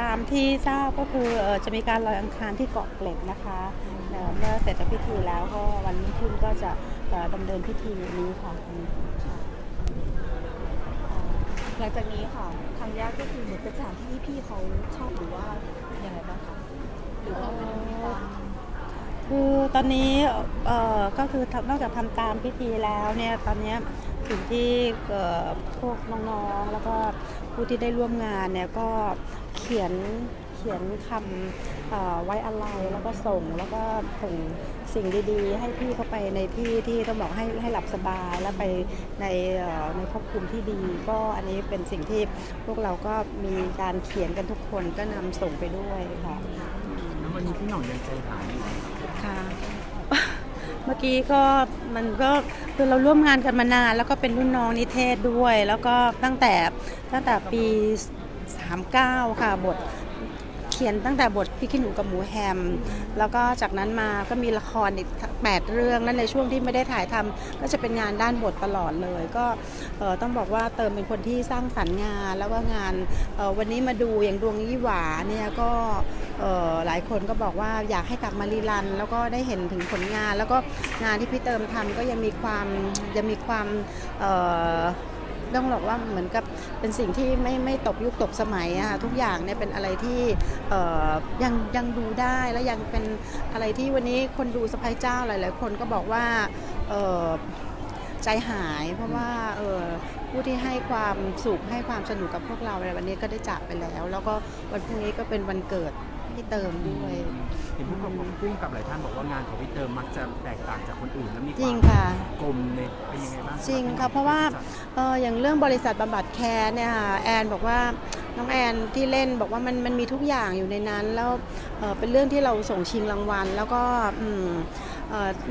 ตามที่ทราบก็คือเอ่อจะมีการลอยอังคารที่เกาะเกร็ดนะคะเอ่อเมื่อเสร็จจากพิธีแล้วก็วันรุ่งขึ้นก็จะเอ่อดำเนินพิธีนี้ค่ะหลังจากนี้ค่ะทางญาติก็คือเหมือนเป็นสถานที่ที่พี่เขาชอบหรือว่ายังไงบ้างคะหรือว่าเป็นมีความคือตอนนี้เอ่อก็คือทำนอกจากทำตามพิธีแล้วเนี่ยตอนเนี้ยสิ่งที่เอ่อพวกน้องๆแล้วก็ผู้ที่ได้ร่วมงานเนี่ยก็เขียนเขียนคำเอ่อไว้อะไรแล้วก็ส่งแล้วก็ส่งสิ่งดีๆ ให้พี่เขาไปในที่ที่ต้องบอกให้ให้หลับสบายแล้วไปในเอ่อในภพภูมิที่ดี ก็อันนี้เป็นสิ่งที่พวกเราก็มีการเขียนกันทุกคนก็นำส่งไปด้วยค่ะแล้ววันนี้พี่หน่องยังใจหายอยู่ไหมค่ะเมื่อกี้ก็มันก็คือเราร่วมงานกันมานาน แล้วก็เป็นรุ่นน้องนิเทศด้วย แล้วก็ตั้งแต่ตั้งแต่ปี 39 ค่ะบทเขียนตั้งแต่บทพี่ขี้หนูกับหมูแฮม แล้วก็จากนั้นมาก็มีละครอีก8เรื่องนั่นในช่วงที่ไม่ได้ถ่ายทำก็จะเป็นงานด้านบทตลอดเลย ก็ต้องบอกว่าเติมเป็นคนที่สร้างสรรค์งาน แล้วก็งานวันนี้มาดูอย่างดวงยี่หวาเนี่ยก็หลายคนก็บอกว่าอยากให้กลับมารีรัน แล้วก็ได้เห็นถึงผลงาน แล้วก็งานที่พี่เติมทำก็ยังมีความยังมีความ ต้องบอกว่าเหมือนกับเป็นสิ่งที่ไม่ไม่ตกยุคตกสมัยอะคะทุกอย่างเนี่ยเป็นอะไรที่ยังยังดูได้และยังเป็นอะไรที่วันนี้คนดูสะพายเจ้าหลาย ๆ คนก็บอกว่าใจหายเพราะว่าผู้ที่ให้ความสุขให้ความสนุกกับพวกเราในวันนี้ก็ได้จากไปแล้ว แล้วก็วันพรุ่งนี้ก็เป็นวันเกิด พี่เติมด้วยเห็นผู้กำกับผู้กำกับหลายท่านบอกว่างานของพี่เติมมักจะแตกต่างจากคนอื่นและมีคจริวางมค่ะ กลมในเป็นยังไงบ้างจริงค่ะเพราะว่าเอออย่างเรื่องบริษัทบำบัดแคร์เนี่ยค่ะแอนบอกว่าน้องแอนที่เล่นบอกว่ามันมันมีทุกอย่างอยู่ในนั้น แล้วเอ่อเป็นเรื่องที่เราส่งชิงรางวัล แล้วก็อืมเอ่อ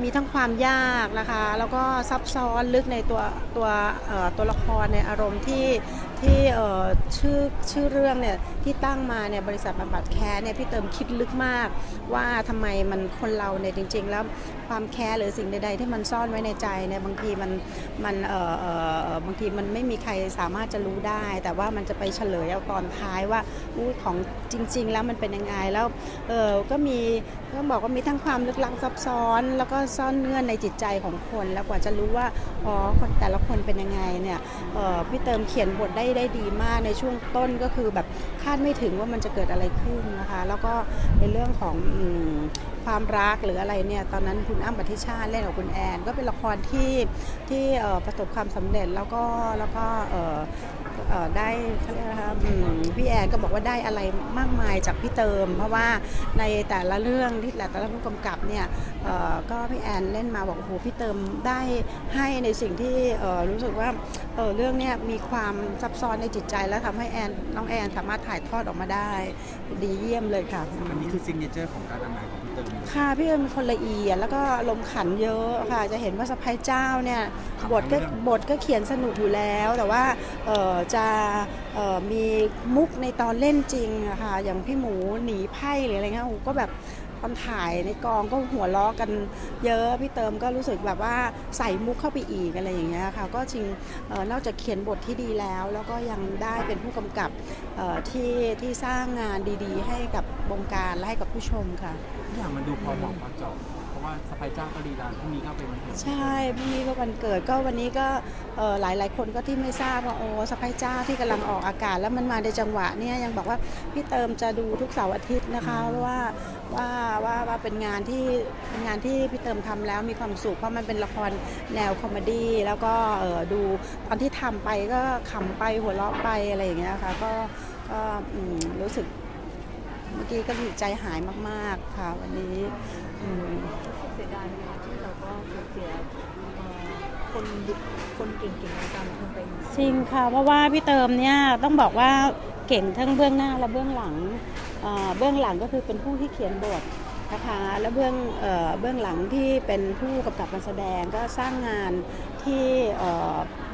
มีทั้งความยากนะคะ แล้วก็ซับซ้อนลึกในตัวตัวตัวละครในอารมณ์ที่ที่ชื่อชื่อเรื่องเนี่ยที่ตั้งมาเนี่ยบริษัทบำบัดแคร์เนี่ยพี่เติมคิดลึกมาก ว่าทำไมมันคนเราเนี่ยจริง ๆ แล้วความแคร์หรือสิ่งใด ๆ ที่มันซ่อนไว้ในใจเนี่ยบางทีมันมันเออเออบางทีมันไม่มีใครสามารถจะรู้ได้ แต่ว่ามันจะไปเฉลยเอาตอนท้ายว่าอุ๊ยของจริง ๆ แล้วมันเป็นยังไงแล้วเออก็มีก็บอกว่ามีทั้งความลึกลับซับซ้อนแล้วก็ซ่อนเงื่อนในจิตใจของคน แล้วกว่าจะรู้ว่าอ๋อคนแต่ละคนเป็นยังไงเนี่ยเพี่เติมเขียนบทได้ได้ดีมากในช่วงต้นก็คือแบบคาดไม่ถึงว่ามันจะเกิดอะไรขึ้นนะคะ แล้วก็ในเรื่องของ ความรักหรืออะไรเนี่ยตอนนั้นคุณอ้ำปฏิชาติเล่นกับคุณแอน ก็เป็นละครที่ที่ประสบความสำเร็จแล้วก็แล้วก็เเออได้เขาเรียกนะคะพี่แอนก็บอกว่าได้อะไรมากมายจากพี่เติม เพราะว่าในแต่ละเรื่องที่แต่ละผู้กำกับเนี่ยก็พี่แอนเล่นมาบอกโอ้โหพี่เติมได้ให้ในสิ่งที่รู้สึกว่าเเรื่องเนี้ยมีความซับซ้อนในจิตใจแล้วทำให้แอนน้องแอนสามารถถ่ายทอดออกมาได้ดีเยี่ยมเลยค่ะอันนี้คือ signature ของการทำงานของพี่เติมค่ะพี่เติมเป็นคนละเอียดแล้วก็อารมณ์ขันเยอะค่ะ จะเห็นว่าสะใภ้จ้าวเนี่ยบทก็บทก็เขียนสนุกอยู่แล้ว แต่ว่าเอ่อจะเอ่อมีมุกในตอนเล่นจริงอะค่ะอย่างพี่หมูหนีไพ่หรืออะไรเงี้ยโอ้โหก็แบบ ตอนถ่ายในกองก็หัวล้อกันเยอะพี่เติมก็รู้สึกแบบว่าใส่มุกเข้าไปอีกอะไรอย่างเงี้ยค่ะก็จริงออนอกจากเขียนบทที่ดีแล้ว แล้วก็ยังได้เป็นผู้กำกับออที่ที่สร้างงานดีๆ ให้กับวงการและให้กับผู้ชมค่ะทุกอย่างมันดูพอเหมาะพอเจาะ ว่าสไปเจ้าก็รีรานพรุ่งนี้ก็เป็นวันเกิดใช่พรุ่งนี้ก็วันเกิดก็วันนี้ก็เอ่อหลายหลายๆคนก็ที่ไม่ทราบว่าโอ้สะพ้ายเจ้าที่กำลังออกอากาศแล้วมันมาในจังหวะเนี่ยยังบอกว่าพี่เติมจะดูทุกเสาร์อาทิตย์นะคะว่าว่าว่าว่าเป็นงานที่เป็นงานที่พี่เติมทำแล้วมีความสุขเพราะมันเป็นละครแนว comedy แล้วก็เออดูตอนที่ทำไปก็ขำไปหัวเราะไปอะไรอย่างเงี้ยค่ะก็ก็อืมรู้สึก เมื่อกี้ก็ดีใจหายมากๆค่ะวันนี้อืมเสียดายไหมคะที่เราก็สูญเสียคนดีคนเก่งๆในวงการบันเทิงไปจริงค่ะเพราะว่าพี่เติมเนี่ยต้องบอกว่าเก่งทั้งเบื้องหน้าและเบื้องหลังเบื้องหลังก็คือเป็นผู้ที่เขียนบท นะคะและเบื้องเออเบื้องหลังที่เป็นผู้กำกับการแสดงก็สร้างงานที่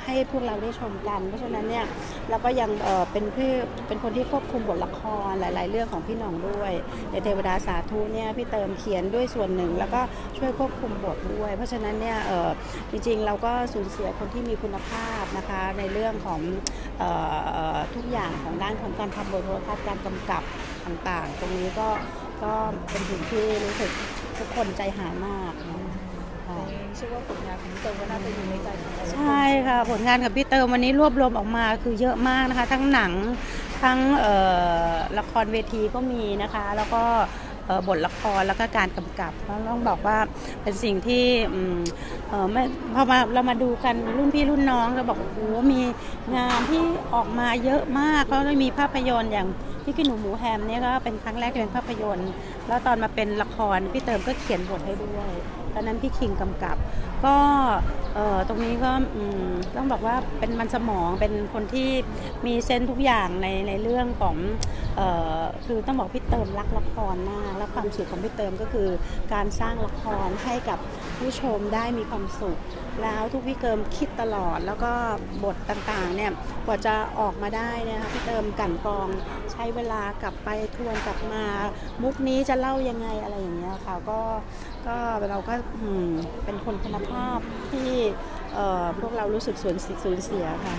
ให้พวกเราได้ชมกัน เพราะฉะนั้นเนี่ยเราก็ยังเเป็นพี่เป็นคนที่ควบคุมบทละครหลาย ๆ เรื่องของพี่น่องด้วยในเทวดาสาธุเนี่ยพี่เติมเขียนด้วยส่วนหนึ่ง แล้วก็ช่วยควบคุมบทด้วย เพราะฉะนั้นเนี่ยจริง ๆ เราก็สูญเสียคนที่มีคุณภาพนะคะในเรื่องของออทุกอย่างของด้านของการทำบทโทรทัศน์การกำกับ ต่างๆ ตรงนี้ก็ก็เป็นสิ่งที่รู้สึกทุกคนใจหายมากค่ะเชื่อว่าผลงานของพี่เติมก็น่าจะอยู่ในใจของเราใช่ค่ะ ผลงานกับพี่เติมวันนี้รวบรวมออกมาคือเยอะมากนะคะ ทั้งหนังทั้งเอ่อละครเวทีก็มีนะคะ แล้วก็เอ่อบทละครแล้วก็การกำกับก็ต้องบอกว่าเป็นสิ่งที่อืมเอ่อไม่พอมาเรามาดูกันรุ่นพี่รุ่นน้องก็บอกโอ้โหมีงานที่ออกมาเยอะมากเพราะว่ามีภาพยนตร์อย่าง พี่กินหนูหมูแฮมเนี่ยก็เป็นครั้งแรกที่เป็นภาพยนตร์ แล้วตอนมาเป็นละครพี่เติมก็เขียนบทให้ด้วย ตอนนั้นพี่คิงกำกับ ก็เอ่อตรงนี้ก็ต้องบอกว่าเป็นมันสมองเป็นคนที่มีเซนส์ทุกอย่างในในเรื่องของเอ่อคือต้องบอกพี่เติมรักละครมากและความสุขของพี่เติมก็คือ การสร้างละครให้กับผู้ชมได้มีความสุข แล้วทุกพี่เติมคิดตลอด แล้วก็บทต่างๆเนี่ยกว่าจะออกมาได้นะคะพี่เติมกันกองใช้เวลากลับไปทวนกลับมา มุกนี้จะเล่ายังไงอะไรอย่างเงี้ยค่ะก็ก็เราก็เป็นคนคุณภาพที่พวกเรารู้สึกสูญเสียค่ะ